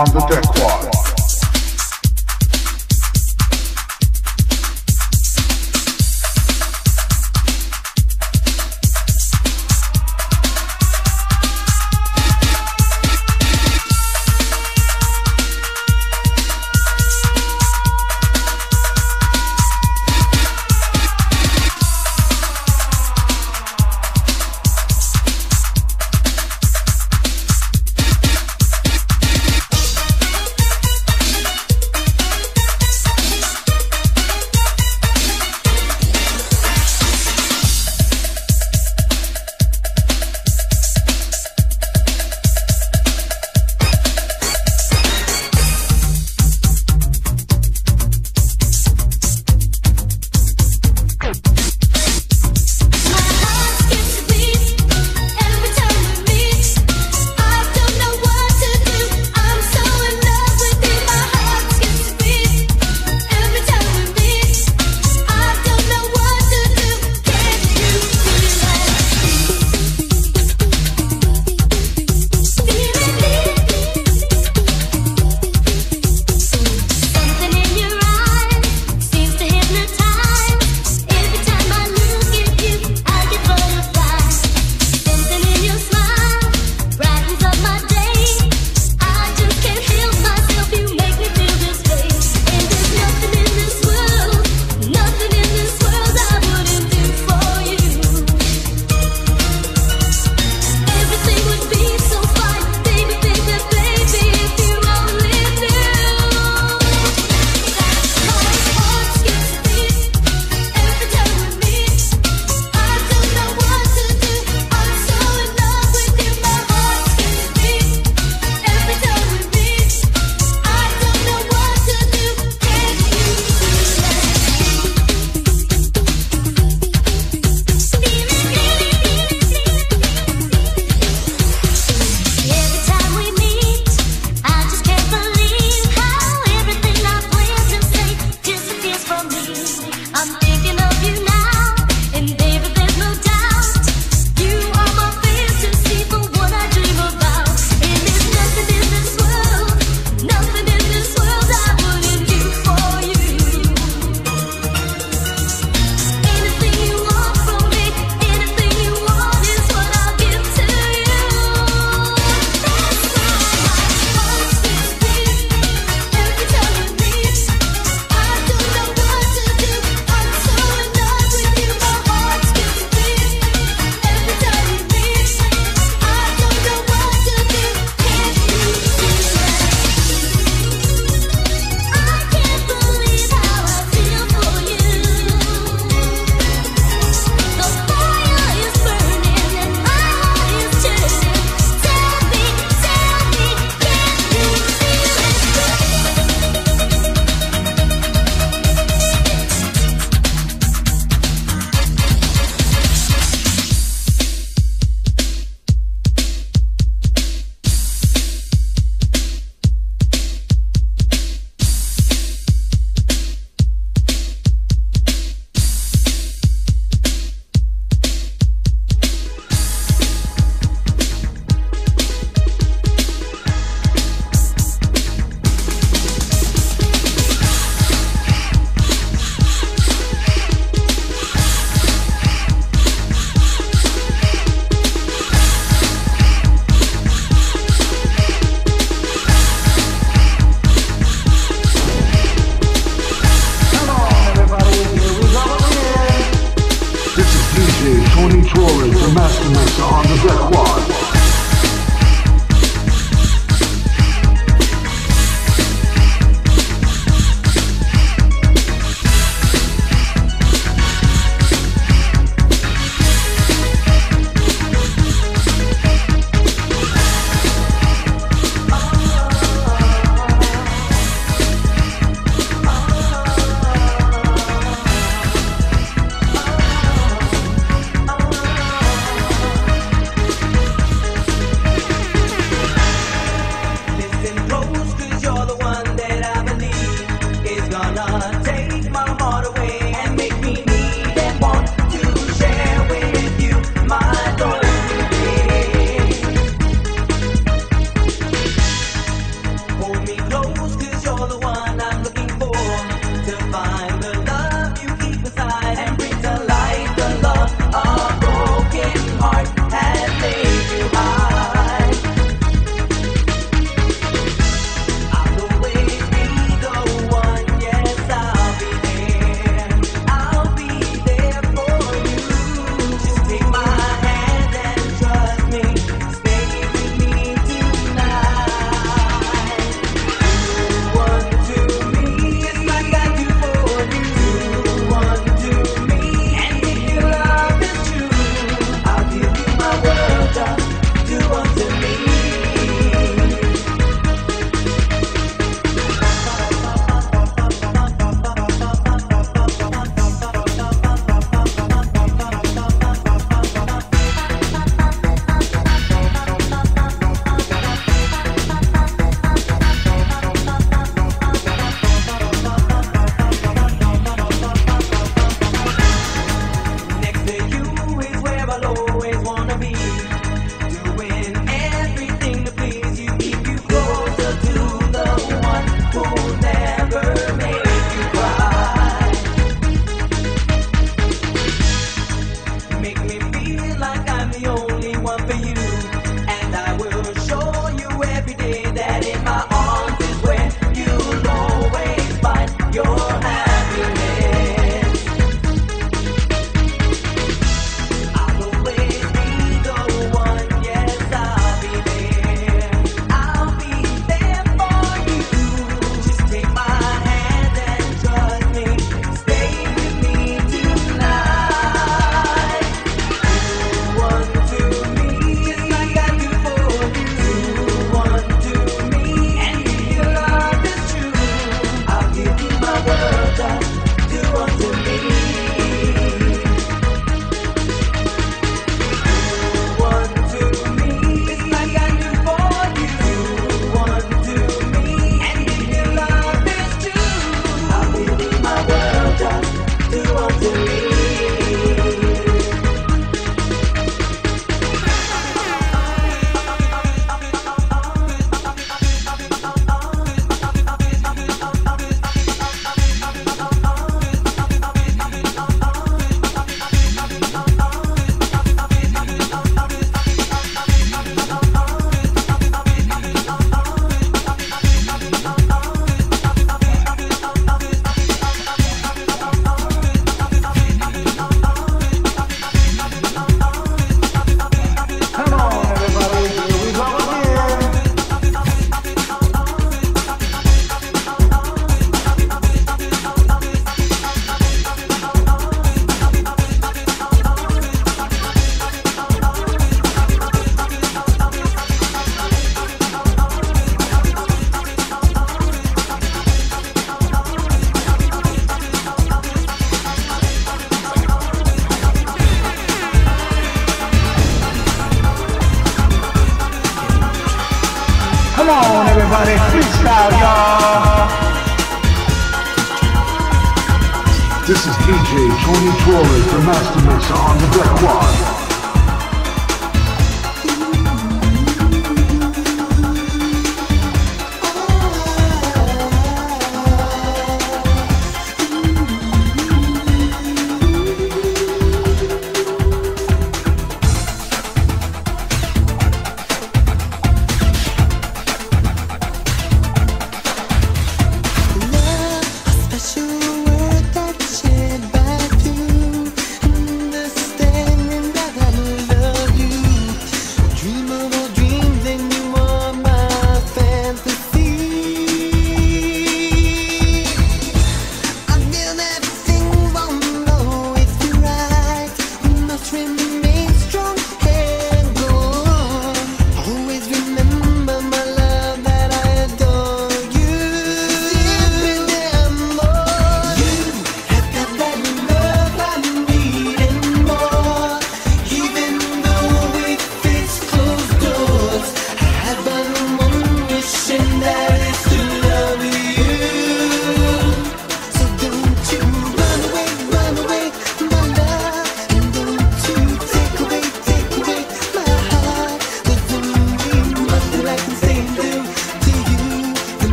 On the deck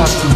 Fuck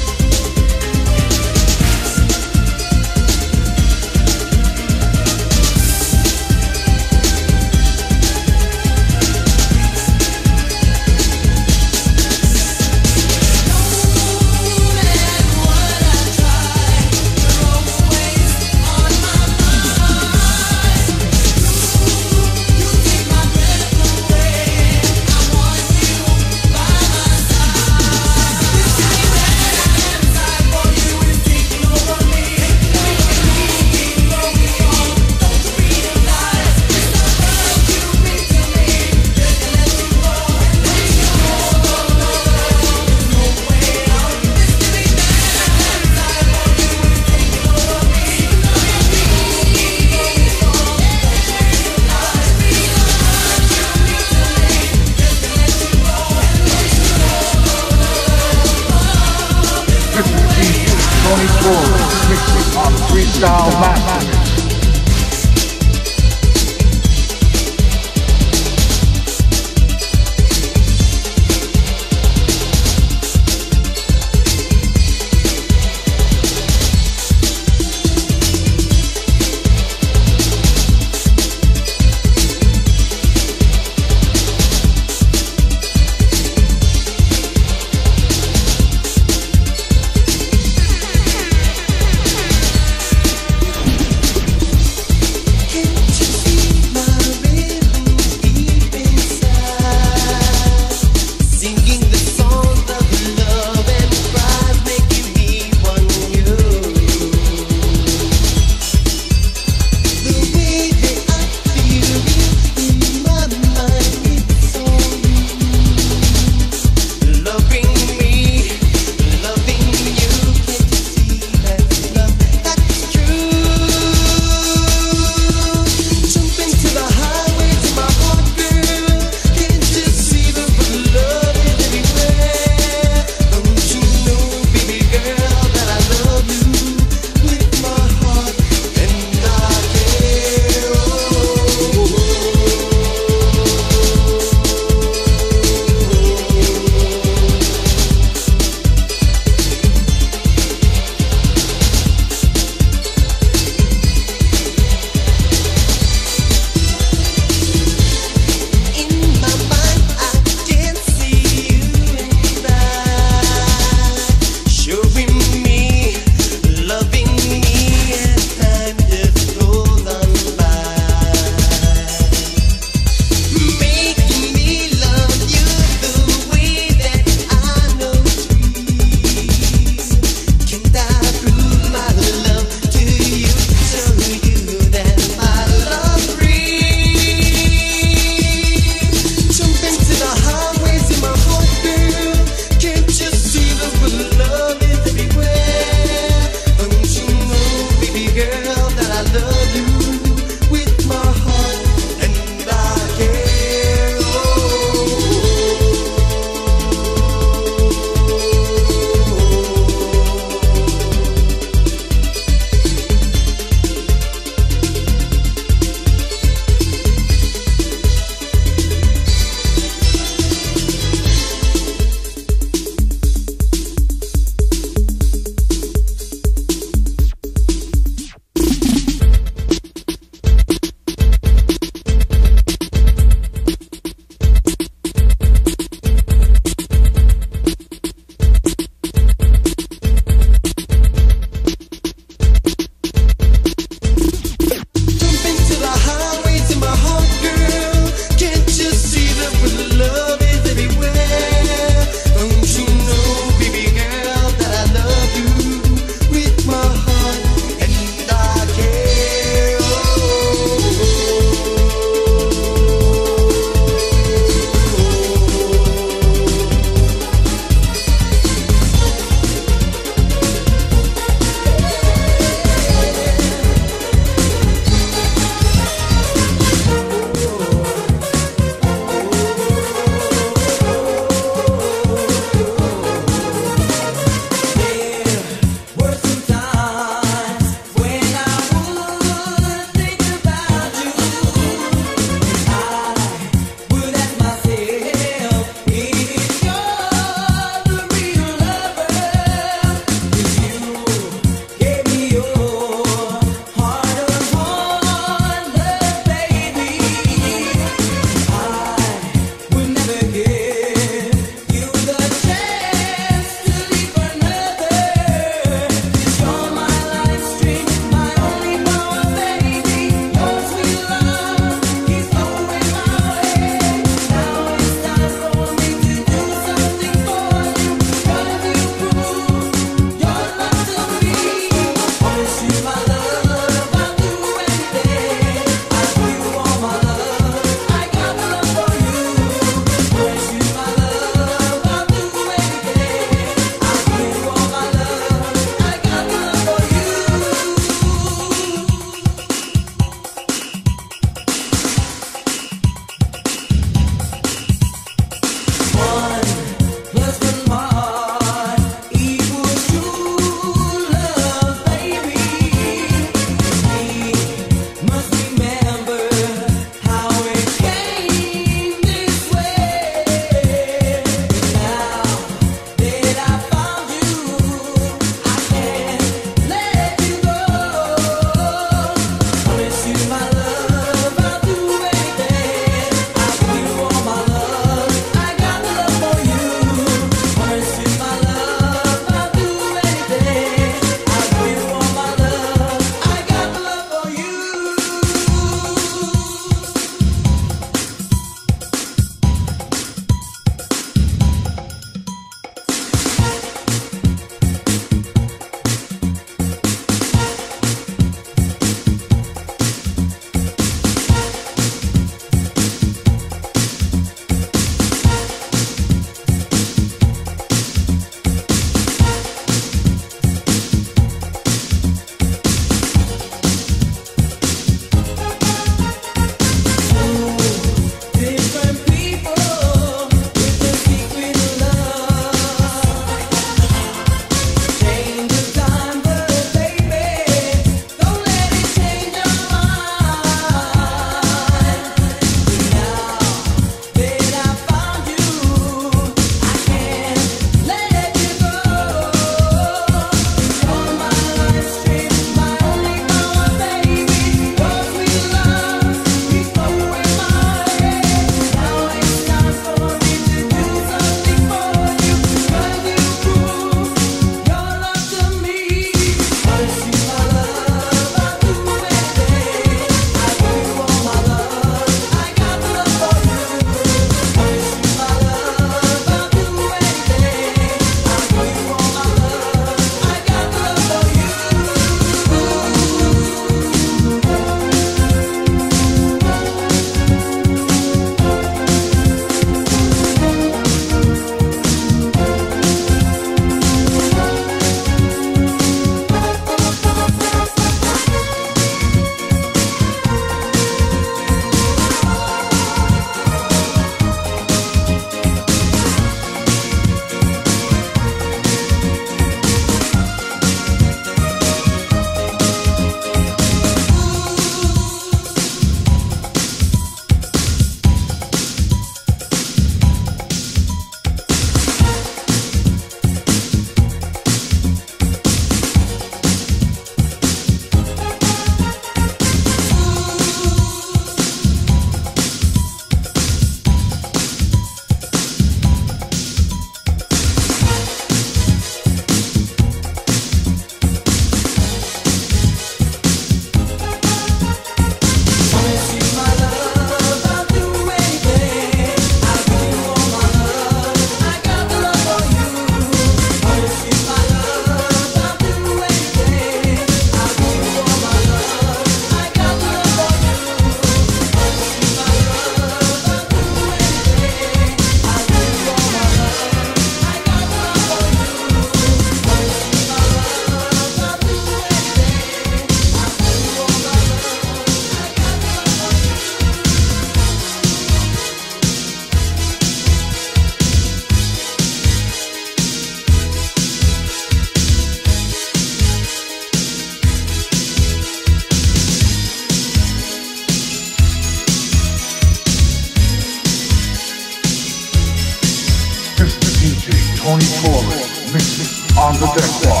mixing on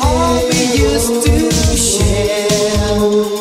All we used to share.